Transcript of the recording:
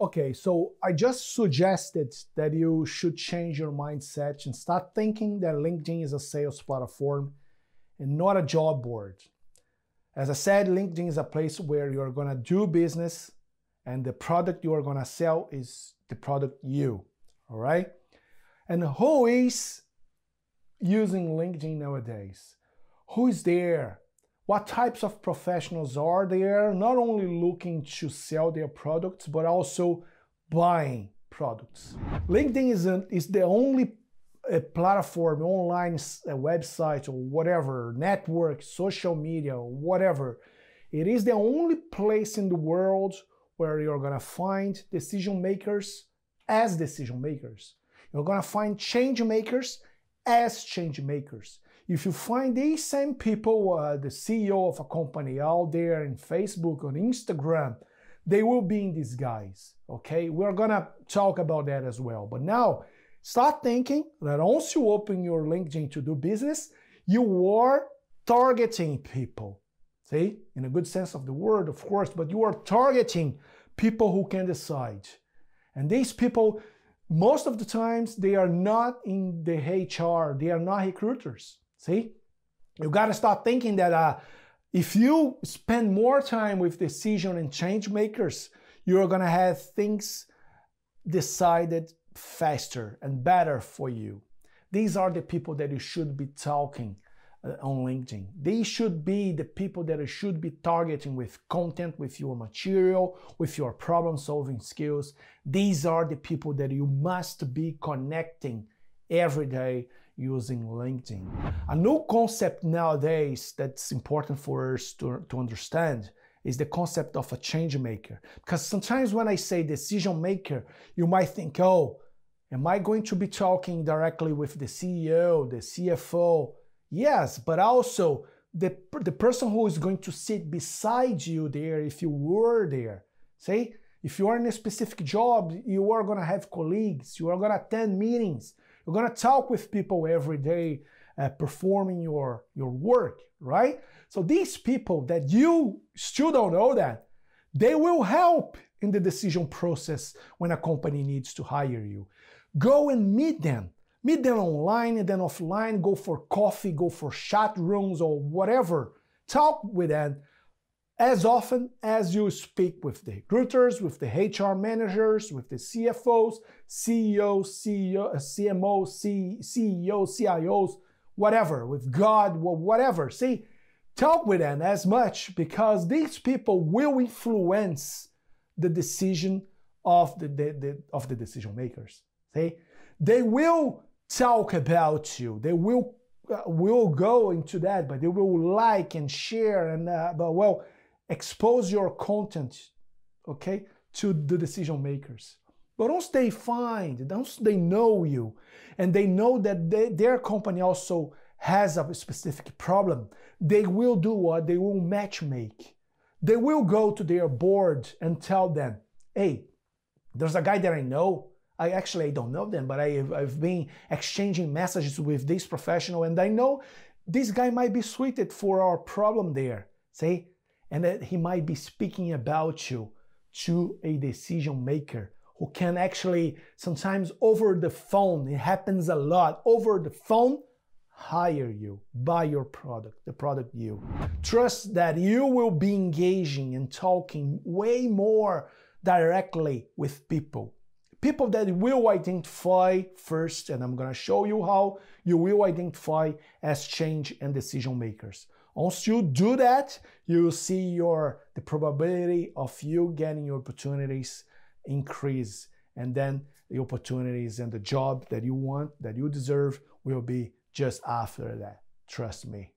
Okay, so I just suggested that you should change your mindset and start thinking that LinkedIn is a sales platform and not a job board. As I said, LinkedIn is a place where you're gonna do business and the product you are gonna sell is the product you, all right? And who is using LinkedIn nowadays? Who is there? What types of professionals are there? Not only looking to sell their products, but also buying products. LinkedIn is, a, is the only a uh, platform, online a website, or whatever, network, social media, whatever. It is the only place in the world where you're gonna find decision makers as decision makers. You're gonna find change makers as change makers. If you find these same people, uh, the CEO of a company out there in Facebook or Instagram, they will be in disguise. Okay, we're gonna talk about that as well. But now, start thinking that once you open your LinkedIn to do business, you are targeting people. See, in a good sense of the word, of course, but you are targeting people who can decide. And these people, most of the times they are not in the HR, they are not recruiters. See, you got to start thinking that uh, if you spend more time with decision and change makers, you're going to have things decided faster and better for you. These are the people that you should be talking uh, on LinkedIn. They should be the people that you should be targeting with content, with your material, with your problem solving skills. These are the people that you must be connecting every day using LinkedIn. A new concept nowadays that's important for us to, to understand is the concept of a change maker. Because sometimes when I say decision maker, you might think, oh, am I going to be talking directly with the CEO, the CFO, Yes, but also the, the person who is going to sit beside you there if you were there. Say, if you are in a specific job, you are going to have colleagues, you are going to attend meetings, you're going to talk with people every day uh, performing your, your work, right? So these people that you still don't know that, they will help in the decision process when a company needs to hire you. Go and meet them. Meet them online and then offline, go for coffee, go for chat rooms or whatever. Talk with them as often as you speak with the recruiters, with the HR managers, with the CFOs, CEOs, CEO, CMOs, CEOs, CIOs, whatever, with God, whatever. See, talk with them as much because these people will influence the decision of the, the, the of the decision makers. See, they will talk about you. They will uh, will go into that, but they will like and share and uh, but well expose your content, okay, to the decision makers. But once they find, once they know you, and they know that they, their company also has a specific problem, they will do what? They will match make. They will go to their board and tell them, hey, there's a guy that I know I actually I don't know them, but I, I've been exchanging messages with this professional, and I know this guy might be suited for our problem there. See, and that he might be speaking about you to a decision maker who can actually sometimes over the phone. It happens a lot over the phone hire you, buy your product, the product you. Trust that you will be engaging and talking way more directly with people people that will identify first, and I'm gonna show you how you will identify as change and decision makers. Once you do that, you will see your the probability of you getting your opportunities increase. And then the opportunities and the job that you want, that you deserve, will be just after that. Trust me.